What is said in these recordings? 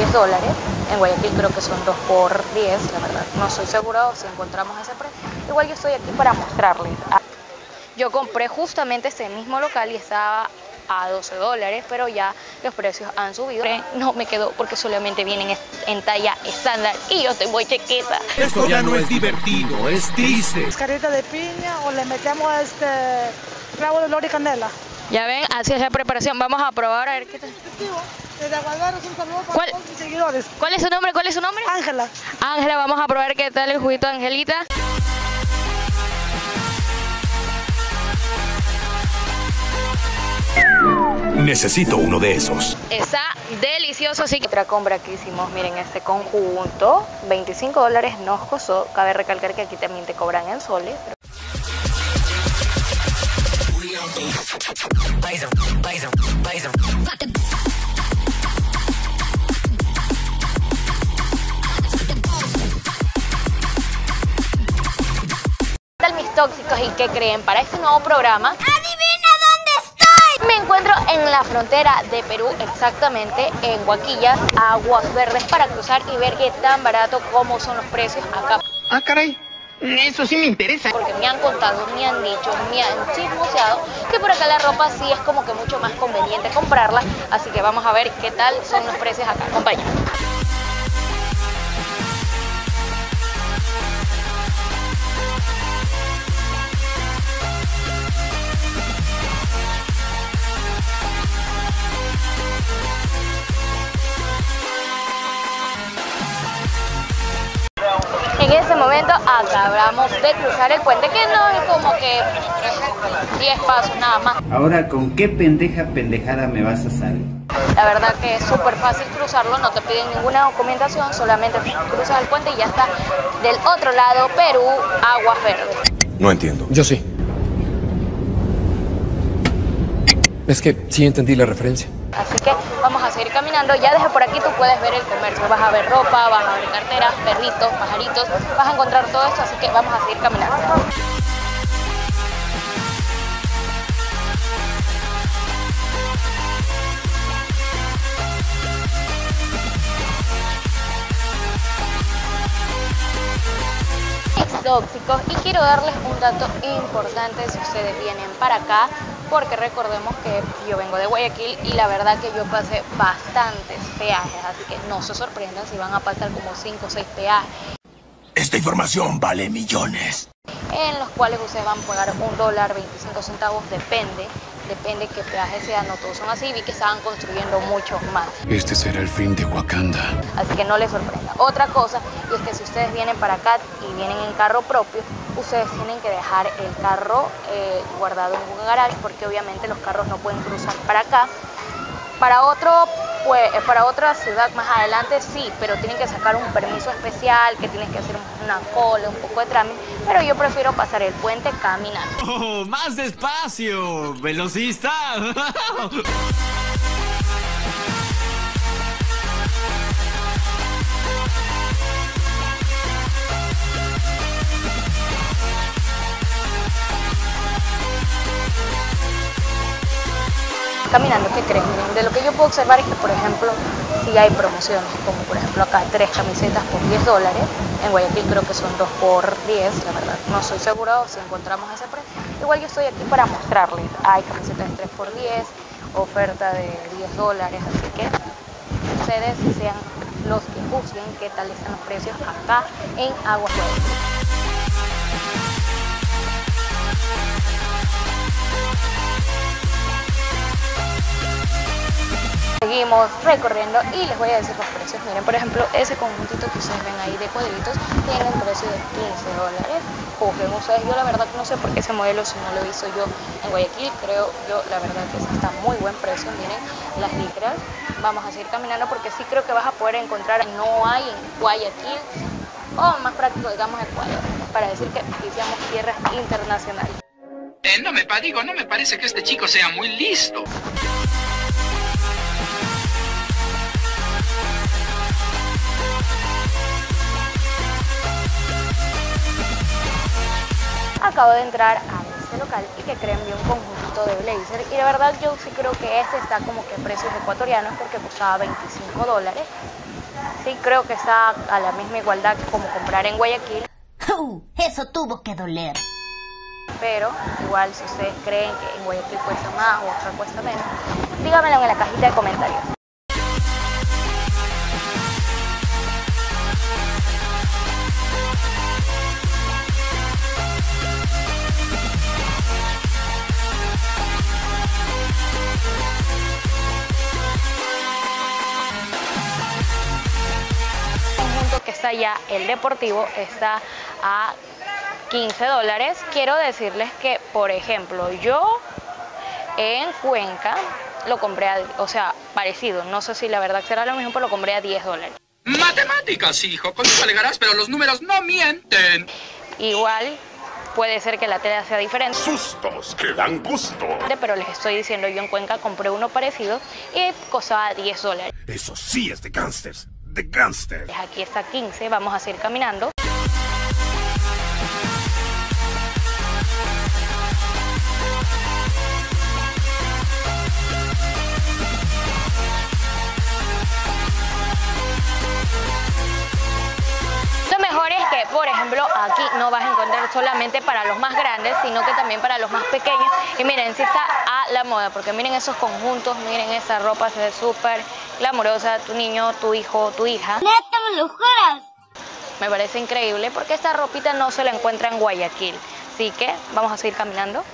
10 dólares. En Guayaquil creo que son 2 por 10, la verdad. No estoy seguro si encontramos ese precio. Igual yo estoy aquí para mostrarles. Yo compré justamente este mismo local y estaba a 12 dólares, pero ya los precios han subido. No me quedó porque solamente vienen en talla estándar y yo tengo chequeta. Esto ya no es divertido, es triste. Carita de piña o le metemos este clavo de loro y canela. Ya ven, así es la preparación. Vamos a probar a ver qué tal. Desde Aguadaros, un saludo para ¿Cuál? todos mis seguidores. ¿Cuál es su nombre? ¿Cuál es su nombre? Ángela. Ángela, vamos a probar qué tal el juguito de Angelita. Necesito uno de esos. Está delicioso, que otra compra que hicimos, miren este conjunto, 25 dólares nos costó, cabe recalcar que aquí también te cobran en soles. ¿Qué mis tóxicos y qué creen? Para este nuevo programa me encuentro en la frontera de Perú, exactamente en Huaquillas, Aguas Verdes, para cruzar y ver qué tan barato, cómo son los precios acá. Ah, caray. Eso sí me interesa. Porque me han contado, me han dicho, me han chismoseado que por acá la ropa sí es como que mucho más conveniente comprarla. Así que vamos a ver qué tal son los precios acá. Acompáñame. El puente, que no es como que 10 pasos nada más. Ahora, ¿con qué pendeja pendejada me vas a salir? La verdad que es súper fácil cruzarlo, no te piden ninguna documentación, solamente cruzas el puente y ya está del otro lado, Perú, Aguas Verdes. No entiendo. Yo sí. Es que sí entendí la referencia. Así que vamos a seguir caminando. Ya desde por aquí tú puedes ver el comercio. Vas a ver ropa, vas a ver carteras, perritos, pajaritos. Vas a encontrar todo esto, así que vamos a seguir caminando. tóxicos y quiero darles un dato importante si ustedes vienen para acá porque recordemos que yo vengo de Guayaquil y la verdad que yo pasé bastantes peajes así que no se sorprendan si van a pasar como 5 o 6 peajes Esta información vale millones. en los cuales ustedes van a pagar un dólar 25 centavos depende depende qué peaje sea no todos son así vi que estaban construyendo muchos más Este será el fin de Wakanda. Así que no les sorprenda. Otra cosa, y es que si ustedes vienen para acá y vienen en carro propio, ustedes tienen que dejar el carro eh, guardado en un garage porque obviamente los carros no pueden cruzar para acá. Para otro, pues, eh, para otra ciudad más adelante sí, pero tienen que sacar un permiso especial, que tienen que hacer una cola, un poco de trámite, pero yo prefiero pasar el puente caminando. Oh, más despacio, velocista. caminando, ¿qué creen? Miren, de lo que yo puedo observar es que, por ejemplo, si hay promociones, como por ejemplo acá tres camisetas por 10 dólares, en Guayaquil creo que son 2 por 10, la verdad, no estoy seguro si encontramos ese precio. Igual yo estoy aquí para mostrarles, hay camisetas de 3 por 10, oferta de 10 dólares, así que ustedes sean los que juzguen qué tal están los precios acá en Aguas Seguimos recorriendo y les voy a decir los precios. Miren, por ejemplo, ese conjuntito que ustedes ven ahí de cuadritos tiene un precio de 15 dólares. Juzguen ustedes, yo la verdad no sé por qué ese modelo si no lo visto yo en Guayaquil. Creo yo la verdad que sí está muy buen precio. Miren las licras. Vamos a seguir caminando porque sí creo que vas a poder encontrar, no hay en Guayaquil o más práctico digamos Ecuador, para decir que pisamos tierras internacionales. Eh, no me digo, no me parece que este chico sea muy listo. Acabo de entrar a este local y que creen vi un conjunto de blazer y de verdad yo sí creo que este está como que precios ecuatorianos porque costaba 25 dólares. Sí creo que está a la misma igualdad como comprar en Guayaquil, Uh, eso tuvo que doler. pero igual si ustedes creen que en Guayaquil cuesta más o acá cuesta menos, díganmelo en la cajita de comentarios. Ya el deportivo está a 15 dólares. Quiero decirles que, por ejemplo, yo en Cuenca lo compré a, o sea, parecido, no sé si la verdad será lo mismo, pero lo compré a 10 dólares. Matemáticas, hijo. Conmigo alegarás, pero los números no mienten. Igual puede ser que la tela sea diferente, Sustos que dan gusto. pero les estoy diciendo, yo en Cuenca compré uno parecido y costaba 10 dólares. Eso sí es de gangsters. De gangsters. Aquí está 15, vamos a seguir caminando. Que, por ejemplo, aquí no vas a encontrar solamente para los más grandes, sino que también para los más pequeños. Y miren, sí está a la moda, porque miren esos conjuntos, miren esa ropa, se ve súper glamurosa, tu niño, tu hijo, tu hija. ¿Neta me lo juras? Me parece increíble porque esta ropita no se la encuentra en Guayaquil. Así que vamos a seguir caminando.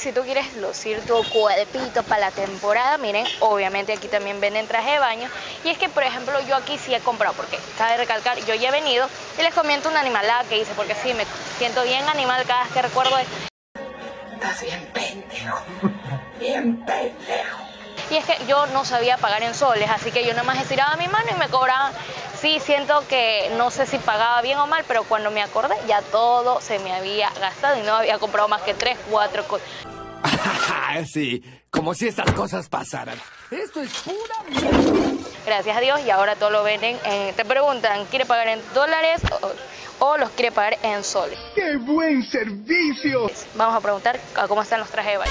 Si tú quieres lucir tu cuerpito para la temporada, miren, obviamente aquí también venden traje de baño. Y es que, por ejemplo, yo aquí sí he comprado, porque cabe recalcar, yo ya he venido y les comento una animalada que hice, porque sí, me siento bien animal cada vez que recuerdo esto. Y es que yo no sabía pagar en soles, así que yo nada más estiraba mi mano y me cobraban. Sí, siento que no sé si pagaba bien o mal, pero cuando me acordé ya todo se me había gastado y no había comprado más que tres, cuatro cosas. sí, como si estas cosas pasaran. Esto es pura mierda. Gracias a Dios y ahora todo lo venden. en- te preguntan, ¿quiere pagar en dólares o, o los quiere pagar en soles? ¡Qué buen servicio! Vamos a preguntar a cómo están los trajes de baño.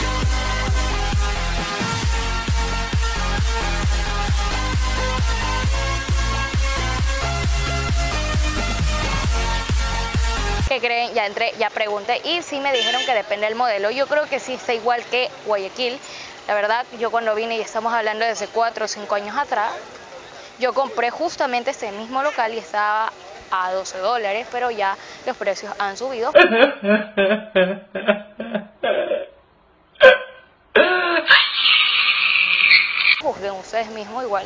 ¿Qué creen? Ya entré, ya pregunté y sí me dijeron que depende del modelo. Yo creo que sí está igual que Guayaquil. La verdad, yo cuando vine y estamos hablando de hace 4 o 5 años atrás, yo compré justamente este mismo local y estaba a 12 dólares, pero ya los precios han subido. Juzguen ustedes mismos igual.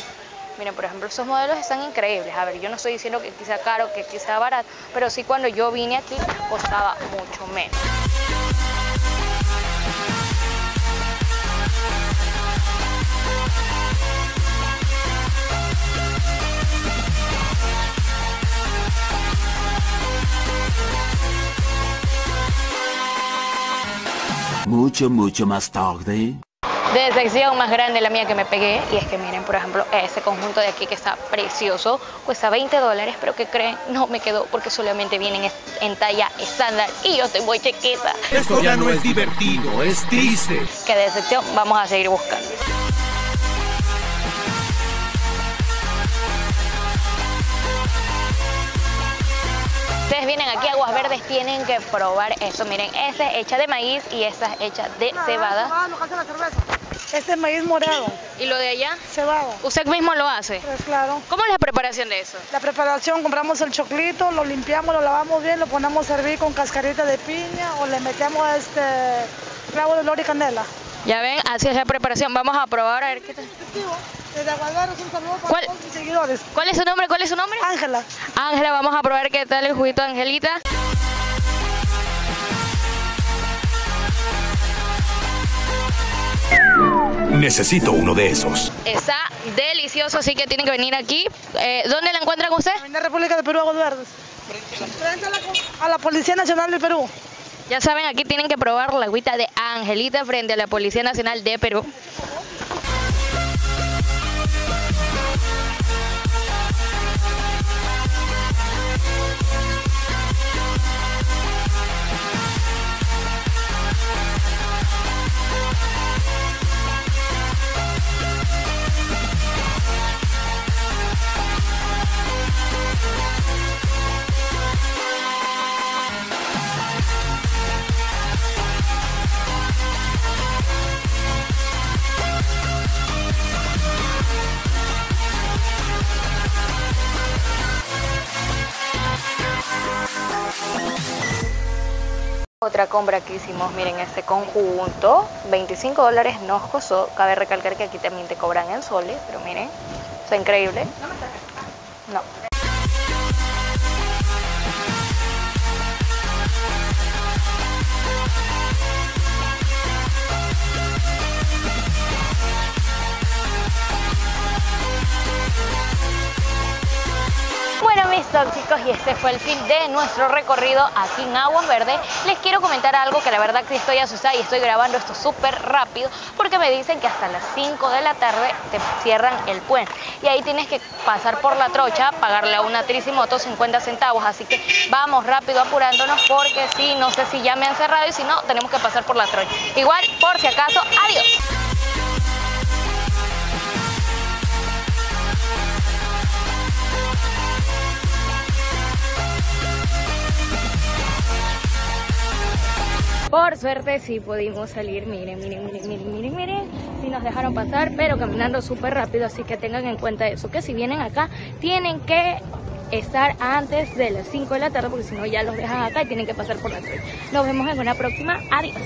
Miren, por ejemplo, esos modelos están increíbles. A ver, yo no estoy diciendo que quizá caro, que quizá barato, pero sí cuando yo vine aquí costaba mucho menos. Mucho, mucho más tarde. Decepción más grande la mía que me pegué y es que miren por ejemplo este conjunto de aquí que está precioso cuesta 20 dólares pero que creen no me quedó porque solamente vienen en talla estándar y yo estoy muy chiquita. Esto ya no es divertido, es triste. qué decepción vamos a seguir buscando Ustedes vienen aquí a Aguas Verdes, tienen que probar esto. Miren, esta es hecha de maíz y esta es hecha de cebada. Este es maíz morado, ¿Y lo de allá? cebada. ¿Usted mismo lo hace? Pues claro. ¿Cómo es la preparación de eso? La preparación, compramos el choclito, lo limpiamos, lo lavamos bien, lo ponemos a hervir con cascarita de piña o le metemos este clavo de olor y canela. Ya ven, así es la preparación. Vamos a probar a ver qué tal. Desde un saludo para ¿Cuál? todos mis seguidores. ¿Cuál es su nombre? ¿Cuál es su nombre? Ángela. Ángela, vamos a probar qué tal el juguito de Angelita. Necesito uno de esos. Está delicioso, así que tienen que venir aquí. Eh, ¿Dónde la encuentran usted? Avenida República de Perú, Aguas Verdes. Frente a la, a la Policía Nacional del Perú. Ya saben, aquí tienen que probar la agüita de Angelita frente a la Policía Nacional de Perú. Compra que hicimos, miren este conjunto, 25 dólares nos costó. Cabe recalcar que aquí también te cobran en soles, pero miren, está increíble. No. Mis tóxicos y este fue el fin de nuestro recorrido aquí en Aguas Verdes. Les quiero comentar algo que la verdad que estoy asustada y estoy grabando esto súper rápido porque me dicen que hasta las 5 de la tarde te cierran el puente y ahí tienes que pasar por la trocha, pagarle a una tricimoto 50 centavos, así que vamos rápido apurándonos porque si no sé si ya me han cerrado y si no tenemos que pasar por la trocha. Igual por si acaso, adiós. Por suerte sí pudimos salir, miren, miren, miren, miren, miren, miren, sí nos dejaron pasar, pero caminando súper rápido, así que tengan en cuenta eso, que si vienen acá tienen que estar antes de las 5 de la tarde, porque si no ya los dejan acá y tienen que pasar por la trocha. Nos vemos en una próxima, adiós.